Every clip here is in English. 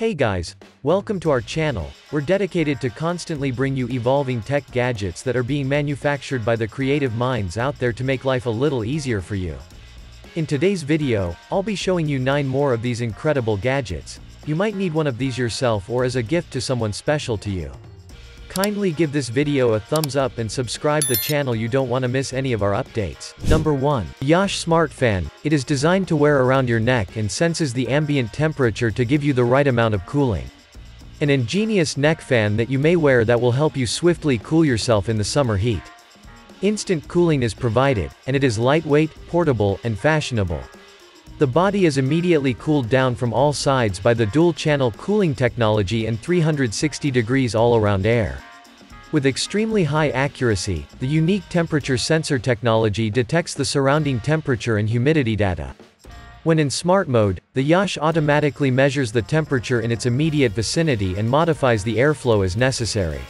Hey guys, welcome to our channel. We're dedicated to constantly bring you evolving tech gadgets that are being manufactured by the creative minds out there to make life a little easier for you. In today's video, I'll be showing you 9 more of these incredible gadgets. You might need one of these yourself or as a gift to someone special to you. Kindly give this video a thumbs up and subscribe the channel you don't want to miss any of our updates. Number 1. Yosh Smart Fan. It is designed to wear around your neck and senses the ambient temperature to give you the right amount of cooling. An ingenious neck fan that you may wear that will help you swiftly cool yourself in the summer heat. Instant cooling is provided, and it is lightweight, portable, and fashionable. The body is immediately cooled down from all sides by the dual-channel cooling technology and 360 degrees all-around air. With extremely high accuracy, the unique temperature sensor technology detects the surrounding temperature and humidity data. When in smart mode, the Yosh automatically measures the temperature in its immediate vicinity and modifies the airflow as necessary.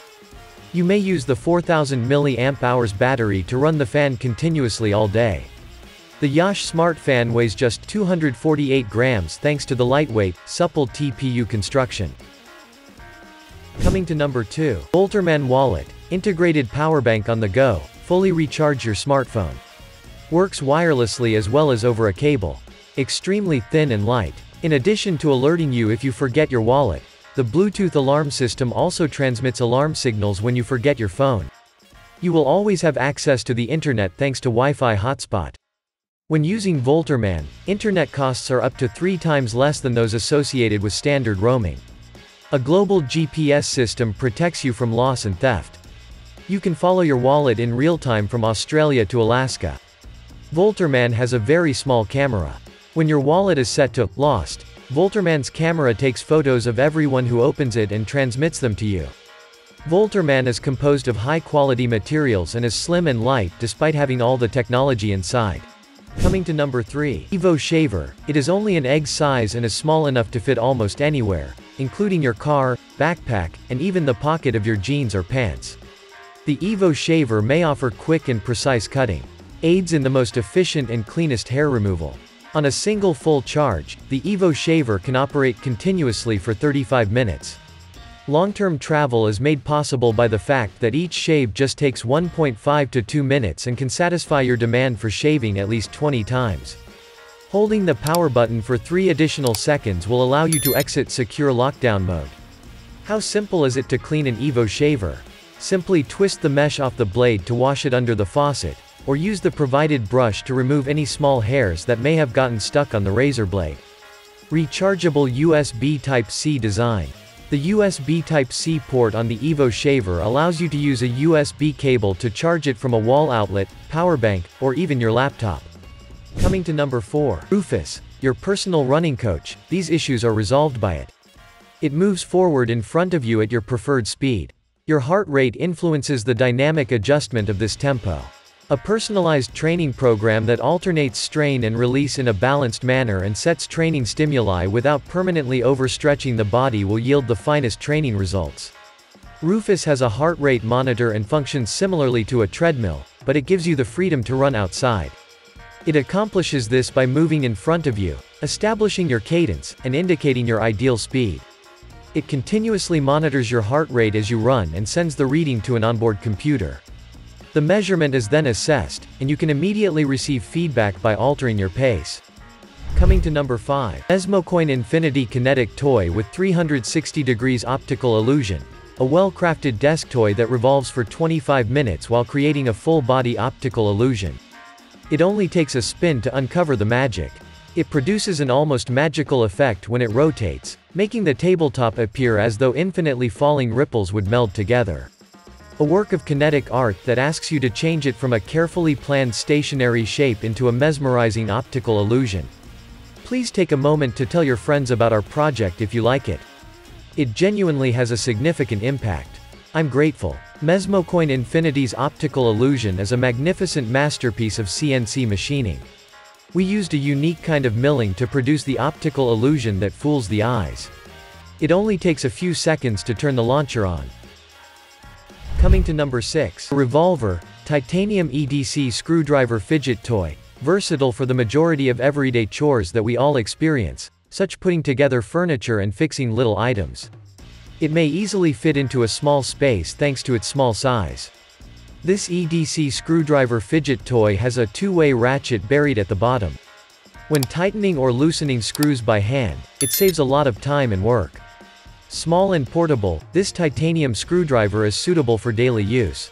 You may use the 4000 mAh hours battery to run the fan continuously all day. The Yosh Smart Fan weighs just 248 grams thanks to the lightweight, supple TPU construction. Coming to number 2. Volterman Wallet, integrated power bank on the go, fully recharge your smartphone. Works wirelessly as well as over a cable. Extremely thin and light. In addition to alerting you if you forget your wallet, the Bluetooth alarm system also transmits alarm signals when you forget your phone. You will always have access to the internet thanks to Wi-Fi hotspot. When using Volterman, internet costs are up to three times less than those associated with standard roaming. A global GPS system protects you from loss and theft. You can follow your wallet in real time from Australia to Alaska. Volterman has a very small camera. When your wallet is set to lost, Volterman's camera takes photos of everyone who opens it and transmits them to you. Volterman is composed of high-quality materials and is slim and light despite having all the technology inside. Coming to number 3. Evo Shaver. It is only an egg size and is small enough to fit almost anywhere, including your car, backpack, and even the pocket of your jeans or pants. The Evo Shaver may offer quick and precise cutting. Aids in the most efficient and cleanest hair removal. On a single full charge, the Evo Shaver can operate continuously for 35 minutes. Long-term travel is made possible by the fact that each shave just takes 1.5 to 2 minutes and can satisfy your demand for shaving at least 20 times. Holding the power button for 3 additional seconds will allow you to exit secure lockdown mode. How simple is it to clean an Evo shaver? Simply twist the mesh off the blade to wash it under the faucet, or use the provided brush to remove any small hairs that may have gotten stuck on the razor blade. Rechargeable USB Type-C design. The USB Type-C port on the Evo Shaver allows you to use a USB cable to charge it from a wall outlet, power bank, or even your laptop. Coming to number 4. Rufus, your personal running coach, these issues are resolved by it. It moves forward in front of you at your preferred speed. Your heart rate influences the dynamic adjustment of this tempo. A personalized training program that alternates strain and release in a balanced manner and sets training stimuli without permanently overstretching the body will yield the finest training results. Rufus has a heart rate monitor and functions similarly to a treadmill, but it gives you the freedom to run outside. It accomplishes this by moving in front of you, establishing your cadence, and indicating your ideal speed. It continuously monitors your heart rate as you run and sends the reading to an onboard computer. The measurement is then assessed, and you can immediately receive feedback by altering your pace. Coming to number 5. Mezmocoin Infinity Kinetic Toy with 360 degrees optical illusion. A well-crafted desk toy that revolves for 25 minutes while creating a full-body optical illusion. It only takes a spin to uncover the magic. It produces an almost magical effect when it rotates, making the tabletop appear as though infinitely falling ripples would meld together. A work of kinetic art that asks you to change it from a carefully planned stationary shape into a mesmerizing optical illusion. Please take a moment to tell your friends about our project if you like it. It genuinely has a significant impact. I'm grateful. Mezmocoin Infinity's optical illusion is a magnificent masterpiece of CNC machining. We used a unique kind of milling to produce the optical illusion that fools the eyes. It only takes a few seconds to turn the launcher on. Coming to number 6. Revolver, titanium EDC screwdriver fidget toy. Versatile for the majority of everyday chores that we all experience. such putting together furniture and fixing little items. It may easily fit into a small space thanks to its small size. This EDC screwdriver fidget toy has a two-way ratchet buried at the bottom. When tightening or loosening screws by hand, it saves a lot of time and work. Small and portable, this titanium screwdriver is suitable for daily use.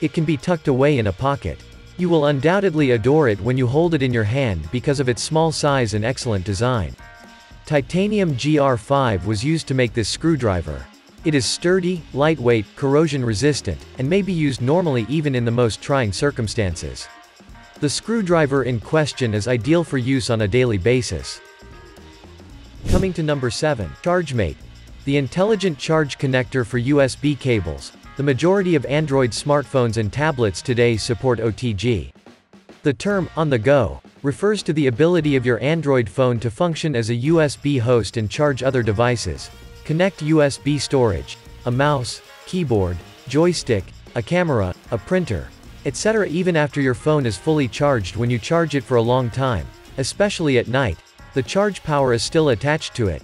It can be tucked away in a pocket. You will undoubtedly adore it when you hold it in your hand because of its small size and excellent design. Titanium GR5 was used to make this screwdriver. It is sturdy, lightweight, corrosion resistant, and may be used normally even in the most trying circumstances. The screwdriver in question is ideal for use on a daily basis. Coming to number 7, ChargeMate. The intelligent charge connector for USB cables. The majority of Android smartphones and tablets today support OTG. The term, on the go, refers to the ability of your Android phone to function as a USB host and charge other devices, Connect USB storage, a mouse, keyboard, joystick, a camera, a printer, etc. even after your phone is fully charged when you charge it for a long time, especially at night, the charge power is still attached to it.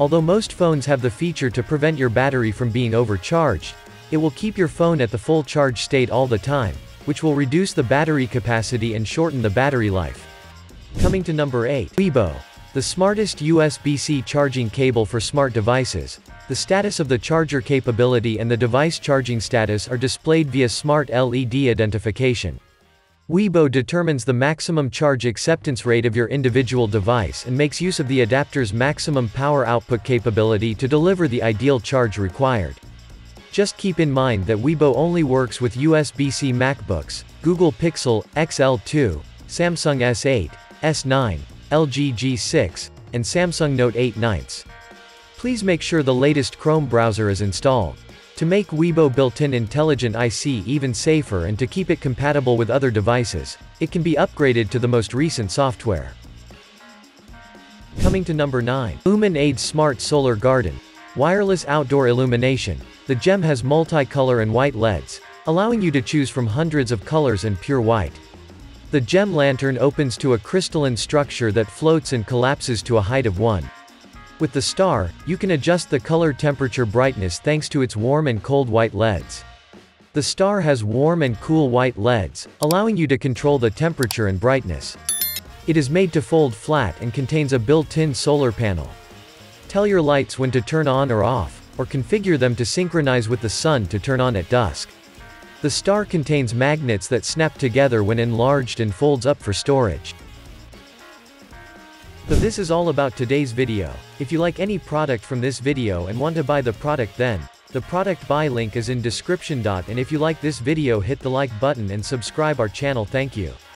Although most phones have the feature to prevent your battery from being overcharged, it will keep your phone at the full charge state all the time, which will reduce the battery capacity and shorten the battery life. Coming to number 8. Wibo. The smartest USB-C charging cable for smart devices. The status of the charger capability and the device charging status are displayed via smart LED identification. Wibo determines the maximum charge acceptance rate of your individual device and makes use of the adapter's maximum power output capability to deliver the ideal charge required. Just keep in mind that Wibo only works with USB-C MacBooks, Google Pixel, XL2, Samsung S8, S9, LG G6, and Samsung Note 8 9 Please make sure the latest Chrome browser is installed. To make Wibo built-in intelligent IC even safer and to keep it compatible with other devices, it can be upgraded to the most recent software. Coming to number 9. LuminAID Smart Solar Garden. Wireless outdoor illumination. The gem has multicolor and white LEDs, allowing you to choose from hundreds of colors and pure white. The gem lantern opens to a crystalline structure that floats and collapses to a height of 1. With the star, you can adjust the color temperature brightness thanks to its warm and cold white LEDs. The star has warm and cool white LEDs, allowing you to control the temperature and brightness. It is made to fold flat and contains a built-in solar panel. Tell your lights when to turn on or off, or configure them to synchronize with the sun to turn on at dusk. The star contains magnets that snap together when enlarged and folds up for storage. So this is all about today's video. If you like any product from this video and want to buy the product then, the product buy link is in description. Dot and if you like this video hit the like button and subscribe our channel thank you.